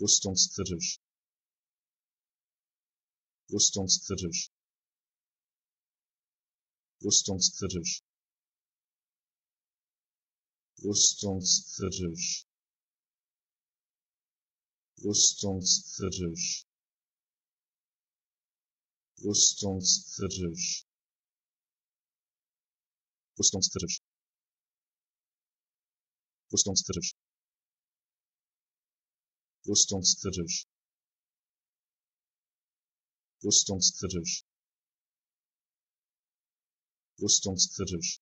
rüstungskritisch. Rüstungskritisch. Rüstungskritisch. Rüstungskritisch. Rüstungskritisch. Rüstungskritisch. Rüstungskritisch. Rüstungskritisch rüstungskritisch. Rüstungskritisch. Rüstungskritisch